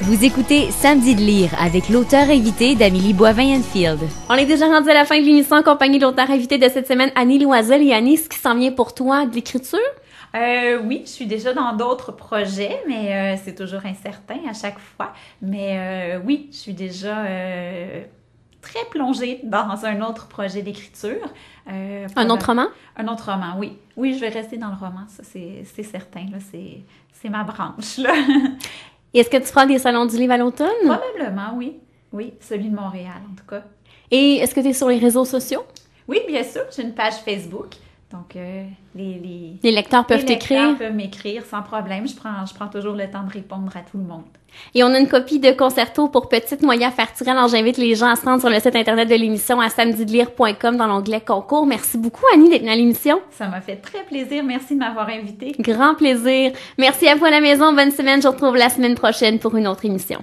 Vous écoutez Samedi de lire avec l'auteur invité d'Amélie Boivin-Enfield. On est déjà rendu à la fin de l'émission en compagnie de l'auteur invité de cette semaine, Annie Loisel. Et Annie, ce qui s'en vient pour toi de l'écriture? Euh, oui, je suis déjà dans d'autres projets, mais euh, c'est toujours incertain à chaque fois. Mais euh, oui, je suis déjà euh, très plongée dans un autre projet d'écriture. Euh, Un autre roman? Un autre roman, oui. Oui, je vais rester dans le roman, ça c'est certain. là. C'est c'est ma branche. Là. Et Est-ce que tu feras des salons du livre à l'automne? Probablement, oui. Oui, celui de Montréal en tout cas. Et est-ce que tu es sur les réseaux sociaux? Oui, bien sûr, j'ai une page Facebook. Donc, euh, les, les, Les lecteurs peuvent les lecteurs t'écrire. peuvent m'écrire sans problème. Je prends, je prends toujours le temps de répondre à tout le monde. Et on a une copie de concerto pour petite Moya Farturel. Alors j'invite les gens à se rendre sur le site internet de l'émission à samedilire.com dans l'onglet concours. Merci beaucoup Annie d'être à l'émission. Ça m'a fait très plaisir. Merci de m'avoir invité. Grand plaisir. Merci à vous à la maison. Bonne semaine. Je vous retrouve la semaine prochaine pour une autre émission.